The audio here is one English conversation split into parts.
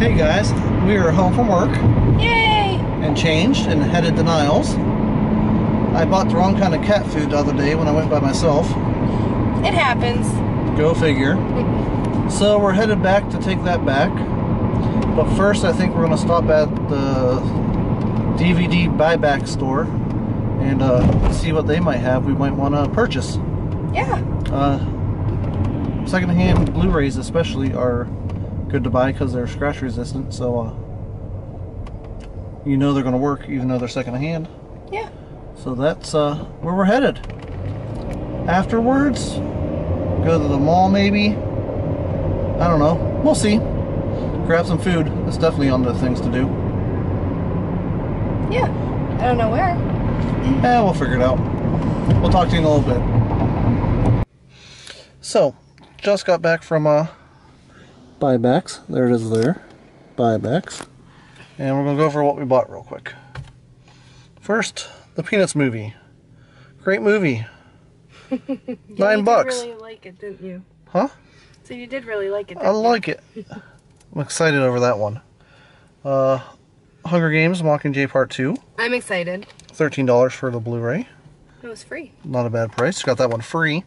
Hey guys, we are home from work Yay! and changed and headed to Niles. I bought the wrong kind of cat food the other day when I went by myself. It happens. Go figure. So we're headed back to take that back. But first, I think we're going to stop at the DVD buyback store and uh, see what they might have we might want to purchase. Yeah. Uh, secondhand Blu-rays especially are good to buy because they're scratch resistant, so uh, you know they're going to work even though they're secondhand. Yeah. So that's uh, where we're headed. Afterwards, go to the mall maybe. I don't know. We'll see. Grab some food. It's definitely on the things to do. Yeah. I don't know where. Eh, we'll figure it out. We'll talk to you in a little bit. So, just got back from uh, buybacks. There it is there. Buybacks. And we're going to go over what we bought real quick. First, the Peanuts movie. Great movie. Nine bucks. You really like it, didn't you? Huh? So you did really like it. I like it. I'm excited over that one. Uh, Hunger Games Mockingjay Part 2. I'm excited. $13 for the Blu-ray. It was free. Not a bad price. Got that one free.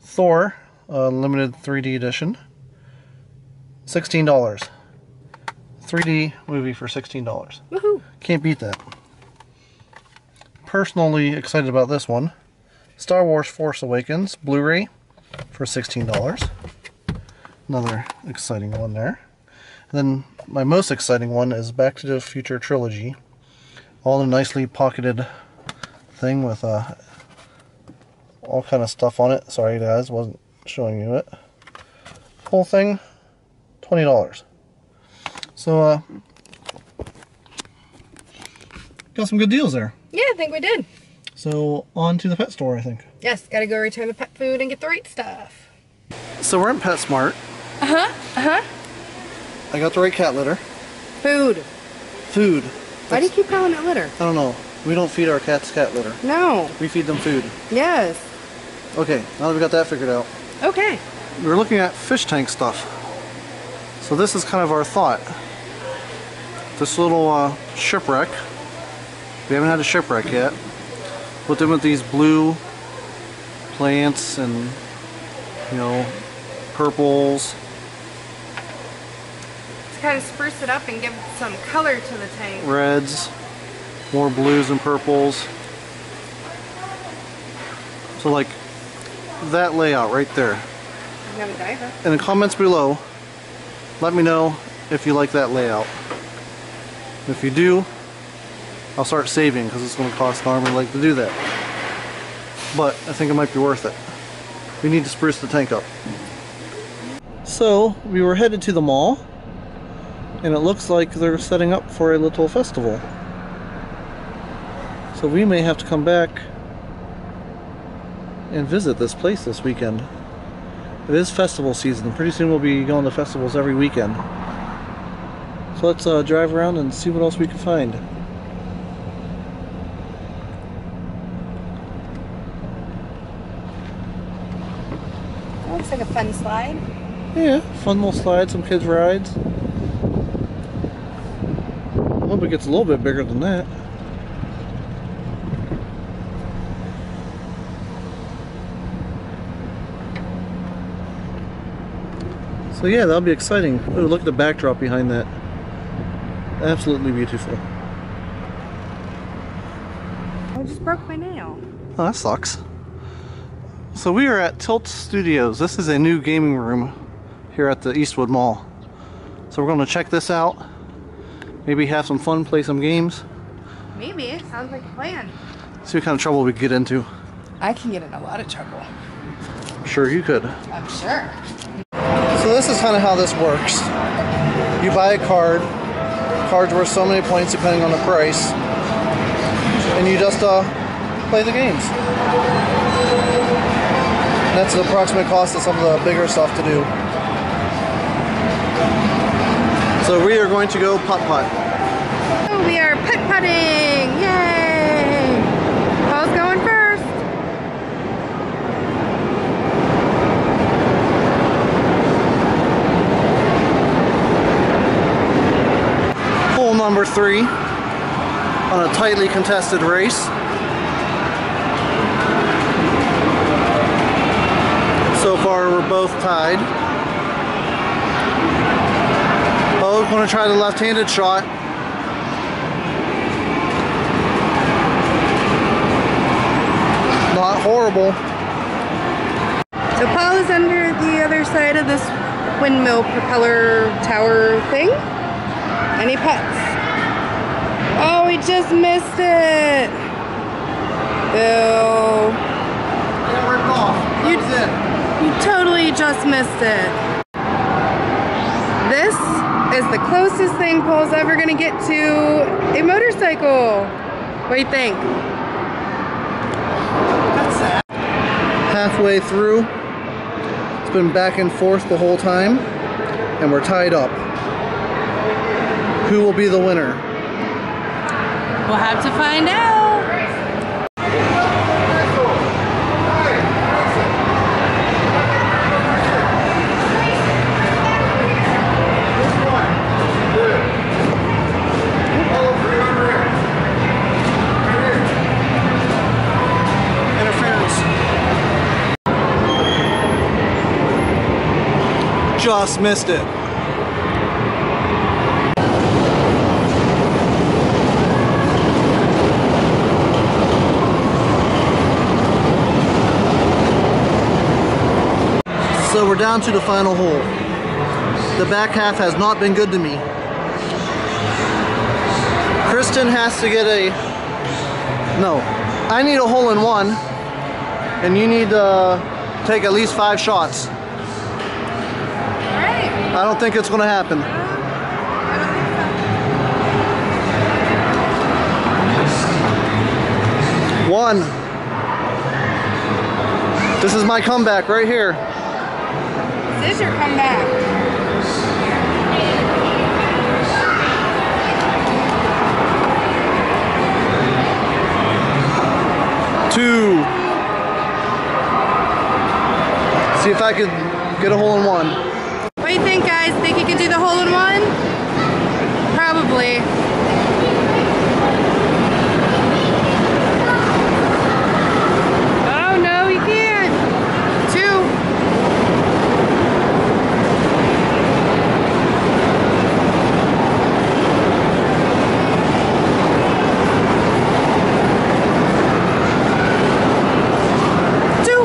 Thor, uh, limited 3D edition. $16. 3D movie for $16. Woohoo! Can't beat that. Personally excited about this one. Star Wars Force Awakens Blu-ray for $16. Another exciting one there. And then my most exciting one is Back to the Future Trilogy. All in a nicely pocketed thing with uh, all kind of stuff on it. Sorry guys, wasn't showing you it. Whole thing, $20. So, uh, got some good deals there. Yeah, I think we did. So, on to the pet store, I think. Yes, gotta go return the pet food and get the right stuff. So, we're in PetSmart. Uh huh. Uh huh. I got the right cat litter. Food. Food. Why do you keep calling it litter? I don't know. We don't feed our cats cat litter. No. We feed them food. Yes. Okay, now that we got that figured out, Okay. We're looking at fish tank stuff. So this is kind of our thought. This little uh, shipwreck. We haven't had a shipwreck yet. Put them with these blue plants and you know purples. To kind of spruce it up and give some color to the tank. reds, more blues and purples. So like that layout right there. You have a diver. In the comments below, let me know if you like that layout. If you do, I'll start saving because it's going to cost an arm and leg to do that. But I think it might be worth it. We need to spruce the tank up. So we were headed to the mall and it looks like they're setting up for a little festival. So we may have to come back and visit this place this weekend. It is festival season. Pretty soon we'll be going to festivals every weekend. So let's uh, drive around and see what else we can find. That looks like a fun slide. Yeah, fun little slide, some kids rides. I hope it gets a little bit bigger than that. So yeah, that'll be exciting. Ooh, look at the backdrop behind that. Absolutely beautiful. I just broke my nail. Oh, that sucks. So we are at Tilt Studios. This is a new gaming room here at the Eastwood Mall. So we're going to check this out. Maybe have some fun, play some games. Maybe. Sounds like a plan. See what kind of trouble we get into. I can get in a lot of trouble. I'm sure you could. I'm sure. Is kind of how this works. You buy a card. Card's worth so many points depending on the price. And you just uh, play the games. That's the approximate cost of some of the bigger stuff to do. So we are going to go putt-putt. Oh, we are putt putting! Yay! Paul's going first. Number three on a tightly contested race. So far, we're both tied. Both to try the left-handed shot. Not horrible. So Paul is under the other side of this windmill propeller tower thing. Any he puts. Oh, we just missed it. Boo. Yeah, ripped off. That You- it. You totally just missed it. This is the closest thing Paul's ever gonna get to a motorcycle. What do you think? That's sad. Halfway through, it's been back and forth the whole time, and we're tied up. Who will be the winner? We'll have to find out. Interference. Just missed it. We're down to the final hole. The back half has not been good to me. Kristen has to get a no. I need a hole in one, and you need to take at least five shots. I don't think it's going to happen. One. This is my comeback right here. This is your comeback. Two. See if I could get a hole in one. What do you think, guys? Think you could do the hole in one? Probably. Oh no, you can't. Two. Two.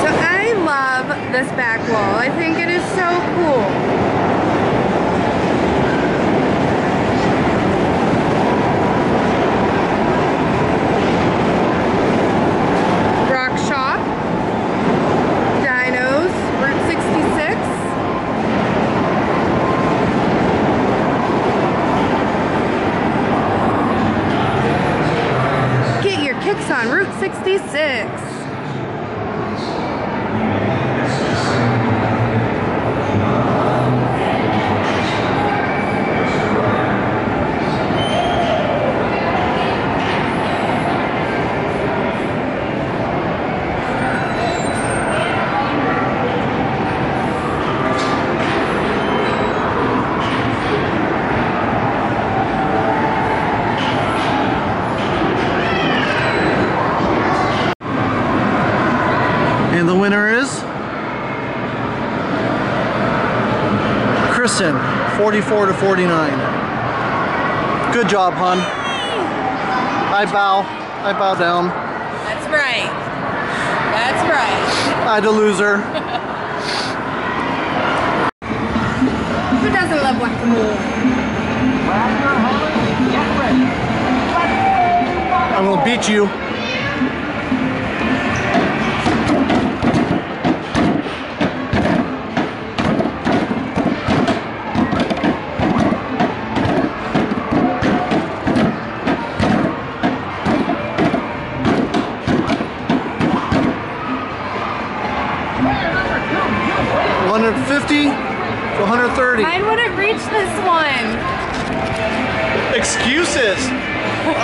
So I love this back wall. I think it is so cool. Rock Shop. Dinos. Route 66. Get your kicks on Route 66. And the winner is Kristen, 44 to 49. Good job, hon. I bow. I bow down. That's right. That's right. I the loser. Who doesn't love whack-a-mole? I'm gonna beat you.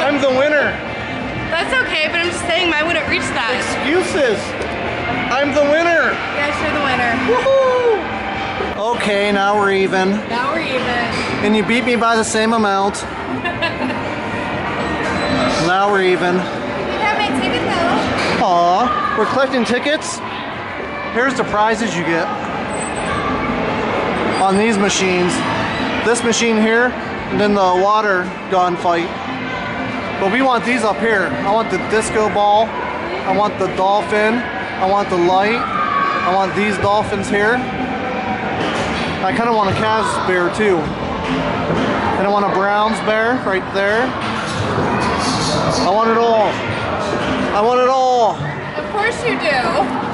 I'm the winner. That's okay, but I'm just saying mine wouldn't reach that. Excuses. I'm the winner. Yes, you're the winner. Woohoo! Okay, now we're even. Now we're even. And you beat me by the same amount. now we're even. You have my ticket though. Aw, we're collecting tickets. Here's the prizes you get on these machines. This machine here, and then the water gun fight. But we want these up here. I want the disco ball. I want the dolphin. I want the light. I want these dolphins here. I kind of want a Cavs bear too. And I want a Browns bear right there. I want it all. I want it all. Of course you do.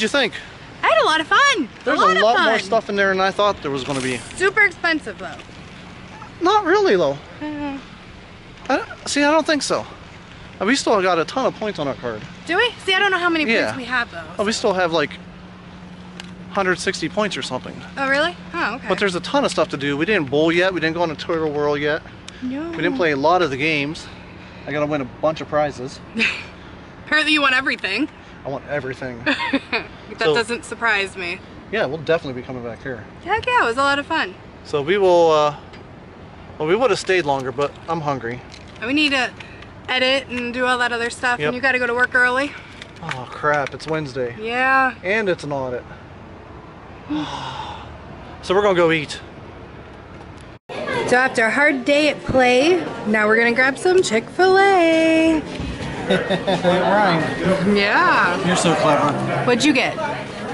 What'd you think? I had a lot of fun. There's a lot, a lot of more stuff in there than I thought there was going to be. Super expensive though. Not really, though. Uh, I, see, I don't think so. Uh, We still got a ton of points on our card. do we? See, I don't know how many Yeah. points we have though. Oh, we still have like 160 points or something. Oh, really? Oh, okay. But there's a ton of stuff to do. We didn't bowl yet. We didn't go on a Toyota World yet. no. We didn't play a lot of the games. I gotta win a bunch of prizes. Apparently, you won everything. I want everything. that So- doesn't surprise me. yeah, we'll definitely be coming back here. Heck yeah, it was a lot of fun. So we will, uh, well, we would have stayed longer, but I'm hungry. And we need to edit and do all that other stuff. Yep. And you got to go to work early. Oh crap, it's Wednesday. Yeah. And it's an audit. so we're gonna go eat. So after a hard day at play, now we're gonna grab some Chick-fil-A. Ryan, Yeah. you're so clever. What'd you get?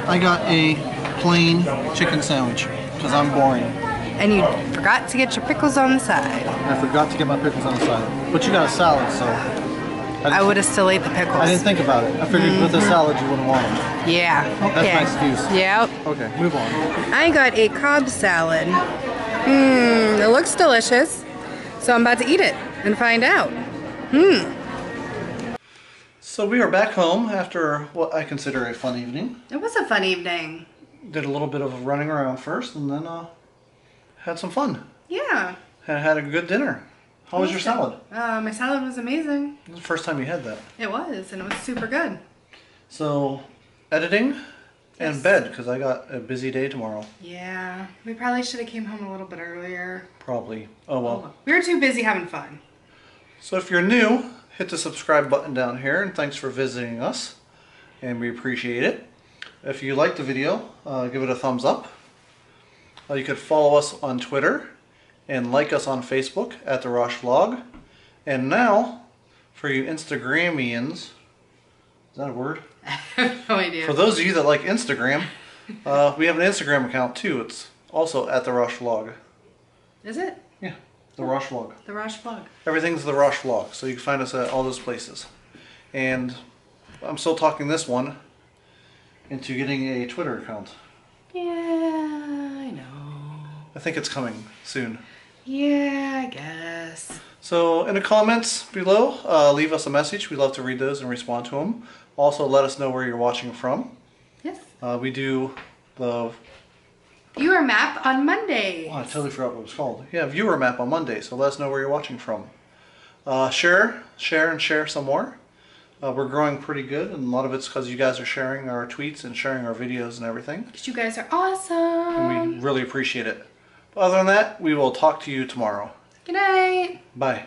I got a plain chicken sandwich because I'm boring. And you forgot to get your pickles on the side. I forgot to get my pickles on the side. But you got a salad, so I would have still ate the pickles. I didn't think about it. I figured with the mm-hmm. salad you wouldn't want them. Yeah. That's Okay. my excuse. Yep. Okay, move on. I got a Cobb salad. Mmm, it looks delicious. So I'm about to eat it and find out. Mmm. So we are back home after what I consider a fun evening. It was a fun evening. Did a little bit of running around first, and then uh, had some fun. Yeah. Had had a good dinner. How was your salad? Uh, my salad was amazing. This is the first time you had that. It was, and it was super good. So, editing and Yes. bed because I got a busy day tomorrow. Yeah, we probably should have came home a little bit earlier. Probably. Oh well. We were too busy having fun. So if you're new, hit the subscribe button down here and thanks for visiting us. And we appreciate it. If you like the video, uh, give it a thumbs up. Uh, you could follow us on Twitter and like us on Facebook at The Rausch Vlog. And now, for you Instagramians, is that a word? no idea. For those of you that like Instagram, uh, we have an Instagram account too. It's also at The Rausch Vlog. Is it? The Rausch Vlog. The Rausch Vlog. Everything's The Rausch Vlog, so you can find us at all those places. And I'm still talking this one into getting a Twitter account. Yeah, I know. I think it's coming soon. Yeah, I guess. So in the comments below, uh, leave us a message. We love to read those and respond to them. Also, let us know where you're watching from. Yes. Uh, we do the Viewer map on Monday. Oh, I totally forgot what it was called. Yeah, viewer map on Monday, so let us know where you're watching from. Uh, share, share, and share some more. Uh, we're growing pretty good, and a lot of it's because you guys are sharing our tweets and sharing our videos and everything. Because you guys are awesome. And we really appreciate it. But other than that, we will talk to you tomorrow. Good night. Bye.